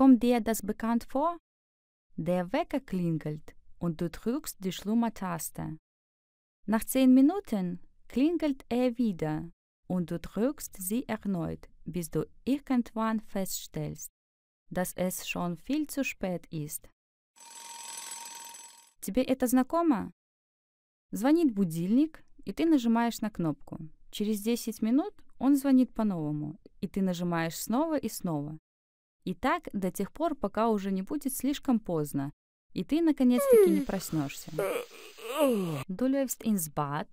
Kommt dir das bekannt vor? Der Wecker klingelt und du drückst die Schlummertaste. Nach zehn Minuten klingelt er wieder und du drückst sie erneut, bis du irgendwann feststellst, dass es schon viel zu spät ist. Тебе это знакомо? Звонит будильник, и ты нажимаешь на кнопку. Через 10 минут он звонит по-новому, и ты нажимаешь снова и снова. И так до тех пор, пока уже не будет слишком поздно, и ты наконец-таки не проснешься. Du läufst ins Bad,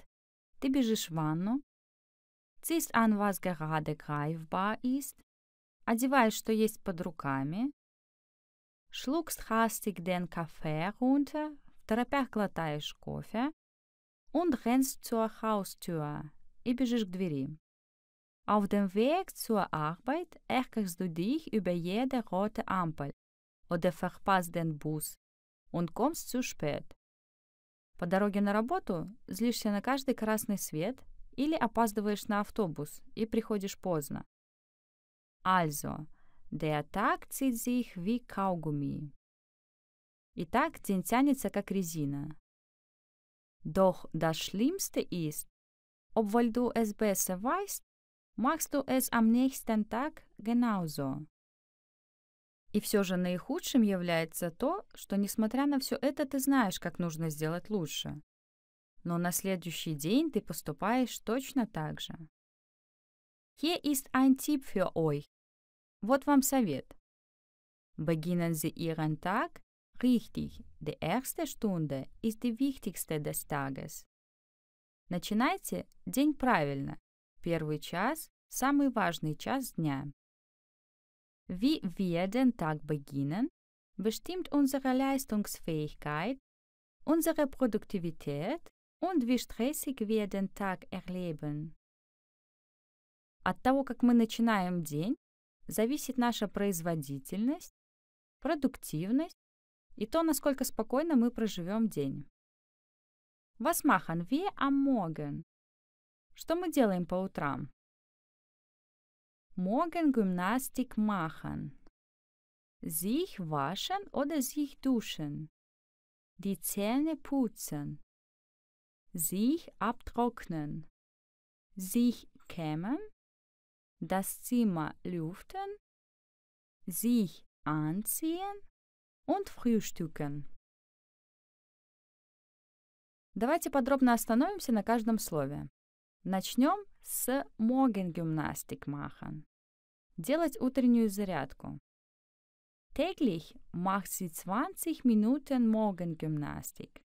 ты бежишь в ванну, ziehst an, was gerade greifbar ist, одеваешь, что есть под руками, schluckst hastig den Kaffee runter, в торопях глотаешь кофе, und rennst zur Haustür и бежишь к двери. Auf dem Weg zur Arbeit ärgerst du dich über jede rote Ampel oder verpasst den Bus und kommst zu spät. По дороге на работу злишься на каждый красный свет или опаздываешь на автобус и приходишь поздно. Also, der Tag zieht sich wie Kaugummi. Итак, день тянется как резина. Doch das Schlimmste ist, obwohl du es besser weißt, machst du es am nächsten Tag genauso. И все же наихудшим является то, что, несмотря на все это, ты знаешь, как нужно сделать лучше. Но на следующий день ты поступаешь точно так же. Hier ist ein Tipp für euch. Вот вам совет. Beginnen Sie Ihren Tag richtig. Die erste Stunde ist die wichtigste des Tages. Начинайте день правильно. Первый час – самый важный час дня. Wie wir den Tag beginnen, bestimmt unsere Leistungsfähigkeit, unsere Produktivität und wie stressig wir den Tag erleben. От того, как мы начинаем день, зависит наша производительность, продуктивность и то, насколько спокойно мы проживем день. Was machen wir am Morgen? Что мы делаем по утрам? Morgengymnastik machen. Sich waschen oder sich duschen. Die Zähne putzen. Sich abtrocknen. Sich kämmen. Das Zimmer lüften. Sich anziehen und frühstücken. Давайте подробно остановимся на каждом слове. Начнем с Morgengymnastik machen. Делать утреннюю зарядку. Täglich macht sie 20 Minuten Morgengymnastik.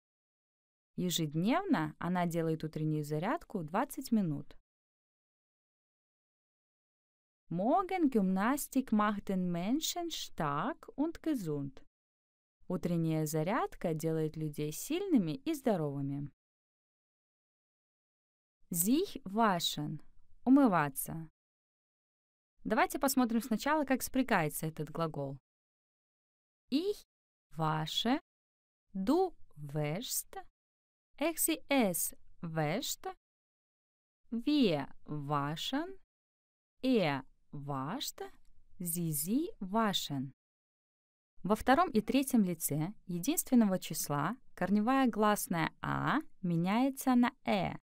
Ежедневно она делает утреннюю зарядку 20 минут. Morgengymnastik macht den Menschen stark und gesund. Утренняя зарядка делает людей сильными и здоровыми. Sich waschen – умываться. Давайте посмотрим сначала, как спрягается этот глагол. Ich wasche, du wäschst, er sie es wäscht, wir waschen, er wascht, sie sie waschen. Во втором и третьем лице единственного числа корневая гласная «а» меняется на «э»,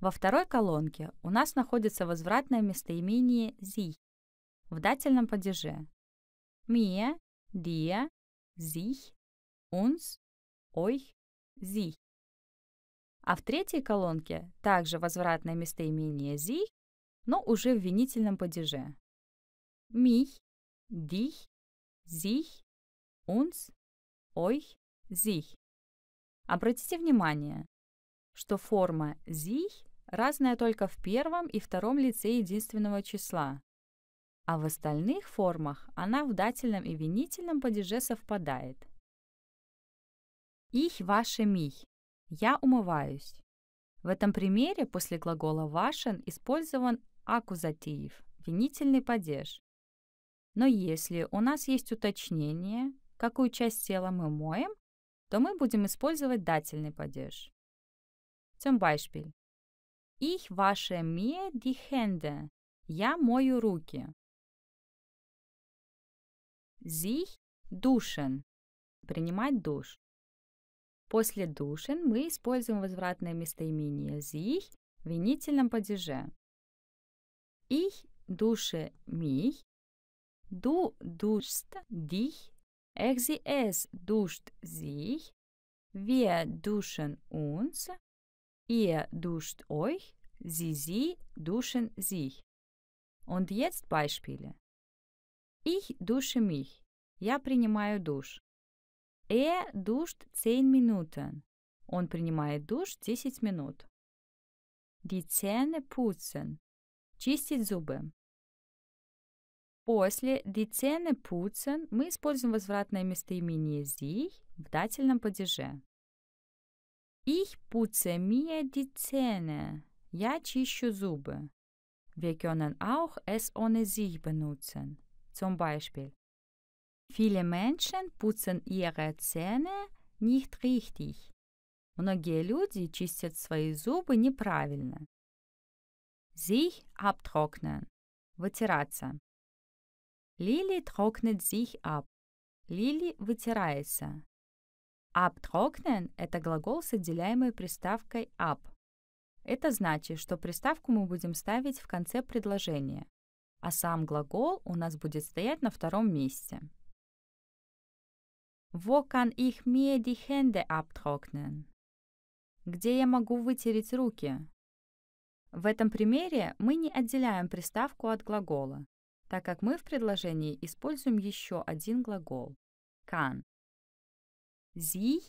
во второй колонке у нас находится возвратное местоимение «зи» в дательном падеже. Mir, dir, sich, uns, euch, sie. А в третьей колонке также возвратное местоимение «зи», но уже в винительном падеже. Mich, dich, sich, uns, euch, sich. Обратите внимание, что форма sich разная только в первом и втором лице единственного числа, а в остальных формах она в дательном и винительном падеже совпадает. Ich wasche mich. Я умываюсь. В этом примере после глагола waschen использован аккузатив, винительный падеж. Но если у нас есть уточнение, какую часть тела мы моем, то мы будем использовать дательный падеж. Zum Beispiel. Ich wasche mir die Hände. Я мою руки. sich duschen. Принимать душ. После душен мы используем возвратное местоимение sich в винительном падеже. Ich dusche mich, du duschst dich, er sie es duscht sich, wir duschen uns, ihr duscht euch, sie sie duschen sich. Und jetzt Beispiele. Ich dusche mich. Я принимаю душ. Er duscht 10 Minuten. Он принимает душ 10 минут. Die Zähne putzen. Чистить зубы. После die Zähne putzen мы используем возвратное местоимение sich в дательном падеже. Ich putze mir die Zähne. Я чищу зубы. Wir können auch es ohne sich benutzen. Zum Beispiel. Viele Menschen putzen ihre Zähne nicht richtig. Многие люди чистят свои зубы неправильно. Sich abtrocknen. Вытираться. Лили trocknet sich ab. Лили вытирается. Abtrocknen – это глагол с отделяемой приставкой ab. Это значит, что приставку мы будем ставить в конце предложения, а сам глагол у нас будет стоять на втором месте. Wo kann ich mir die Hände abtrocknen? Где я могу вытереть руки? В этом примере мы не отделяем приставку от глагола, так как мы в предложении используем еще один глагол – kann. Sie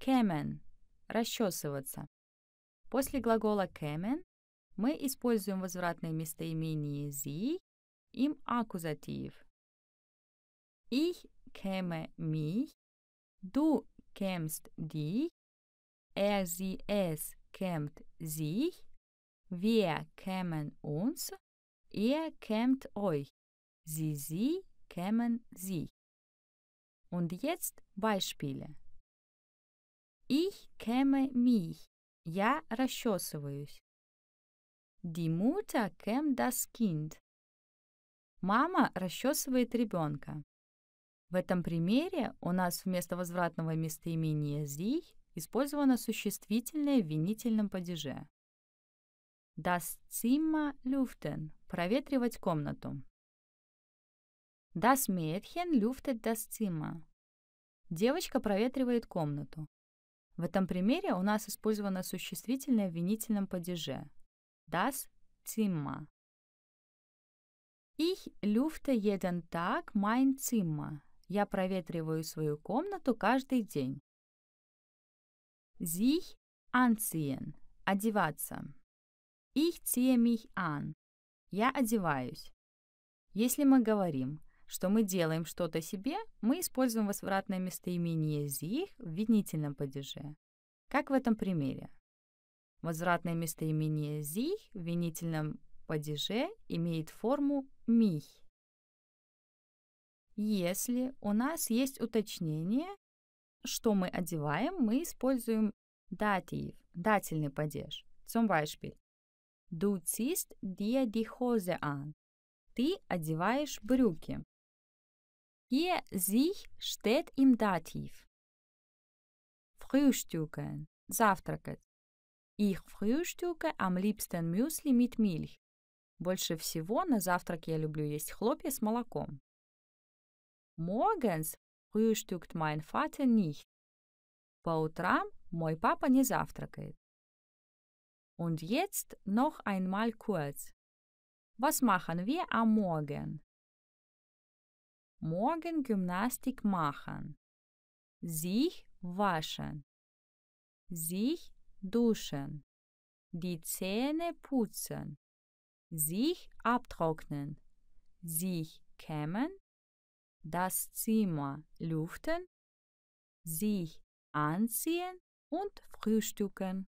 kämen – расчесываться. После глагола kämen мы используем возвратное местоимение sie им аккузатив. Ich käme mich, Du kämst dich, er, sie, es kämmt sich, wir kämen uns, ihr kämmt euch, sie, sie kämen sich. Und jetzt Beispiele. Ich käme mich, я расчесываюсь. Die Mutter kämmt das Kind. Мама расчесывает ребенка. В этом примере у нас вместо возвратного местоимения «sich» использовано существительное в винительном падеже. Das Zimmer lüften – проветривать комнату. Das Mädchen lüftet das Zimmer. Девочка проветривает комнату. В этом примере у нас использовано существительное в винительном падеже. Das Zimmer. Ich lüfte jeden Tag mein Zimmer. Я проветриваю свою комнату каждый день. Sich anziehen – одеваться. Ich ziehe mich an. Я одеваюсь. Если мы говорим, что мы делаем что-то себе, мы используем возвратное местоимение sich в винительном падеже. Как в этом примере. Возвратное местоимение sich в винительном падеже имеет форму mich. Если у нас есть уточнение, что мы одеваем, мы используем датив, дательный падеж. Zum Beispiel. Du ziehst dir die Hose an. Ты одеваешь брюки. Hier sich steht im Dativ. Frühstücken. Завтракать. Ich frühstücke am liebsten Müsli mit Milch. Больше всего на завтрак я люблю есть хлопья с молоком. Morgens frühstückt mein Vater nicht. По утрам мой папа не завтракает. Und jetzt noch einmal kurz. Was machen wir am Morgen? Morgen Gymnastik machen. Sich waschen. Sich duschen. Die Zähne putzen. Sich abtrocknen. Sich kämmen das Zimmer lüften, sich anziehen und frühstücken.